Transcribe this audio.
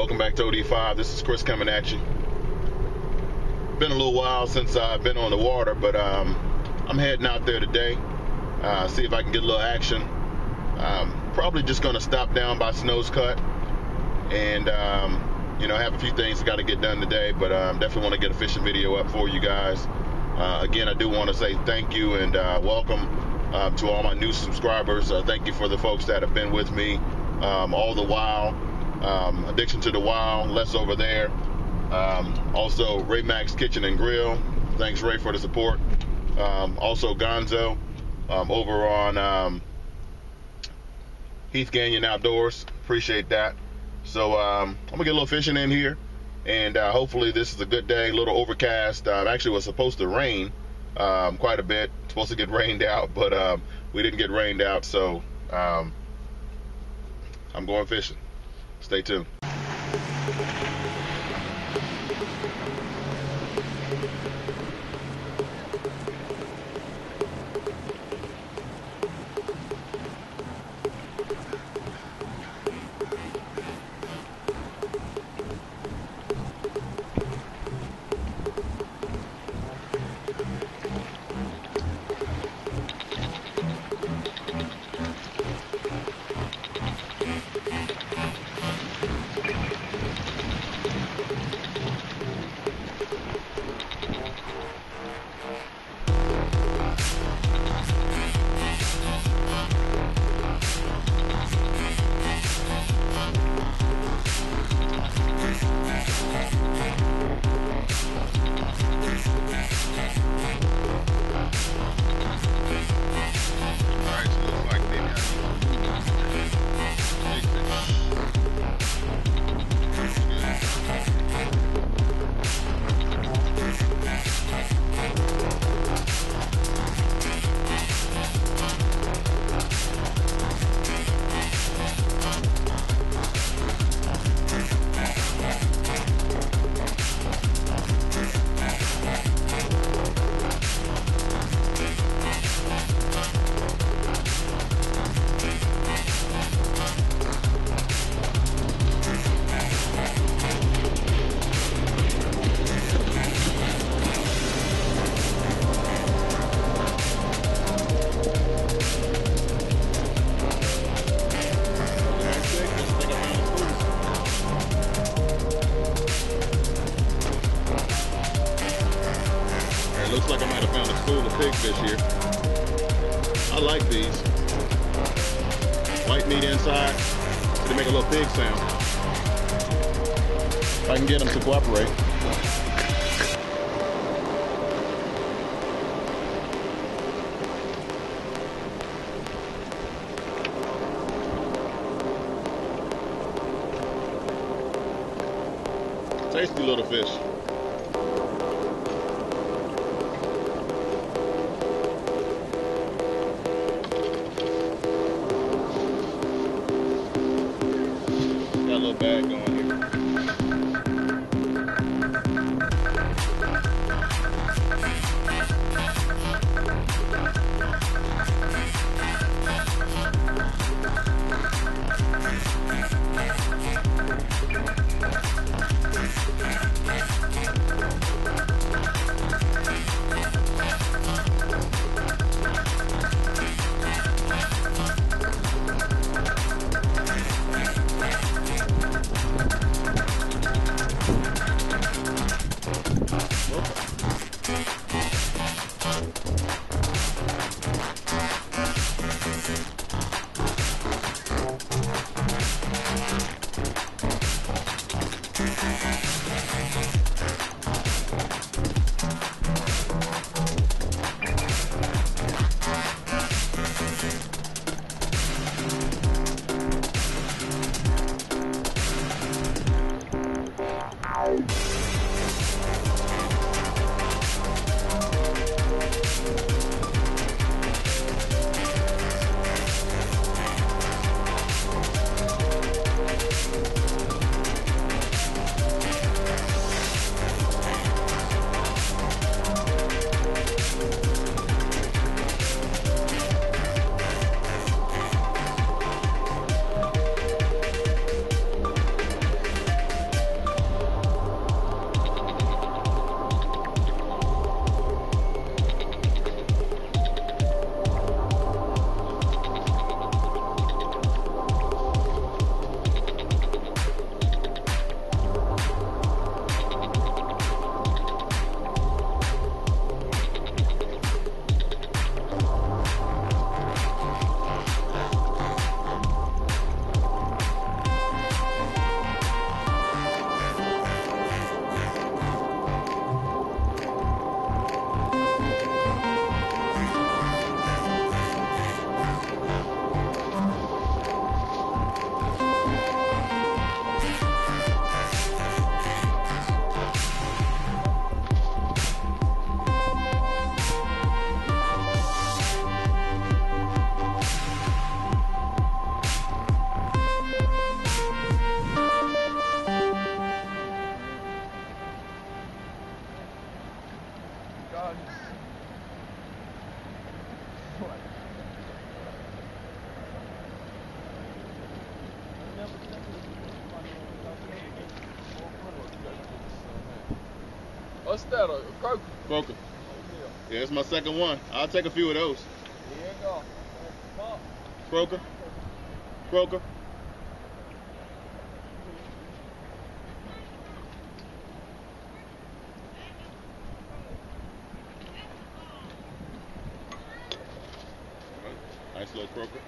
Welcome back to OD5. This is Chris coming at you. Been a little while since I've been on the water, but um, I'm heading out there today. Uh, see if I can get a little action. Um, probably just going to stop down by Snow's Cut and um, you know have a few things got to get done today. But um, definitely want to get a fishing video up for you guys. Uh, again, I do want to say thank you and uh, welcome uh, to all my new subscribers. Uh, thank you for the folks that have been with me um, all the while. Um, Addiction to the Wild, less over there. Um, also, Ray Max Kitchen and Grill. Thanks, Ray, for the support. Um, also, Gonzo um, over on um, Heath Canyon Outdoors. Appreciate that. So um, I'm gonna get a little fishing in here, and uh, hopefully this is a good day. A little overcast. Uh, actually, was supposed to rain quite a bit. Supposed to get rained out, but we didn't get rained out. So I'm going fishing. Stay tuned. A school here. I like these. White meat inside. They make a little pig sound. If I can get them to cooperate. Tasty little fish. Little bag going 何? What's that? A? Croaker. Oh, Yeah, it's my second one. I'll take a few of those. Here you go. Croaker. Croaker. Nice little croaker.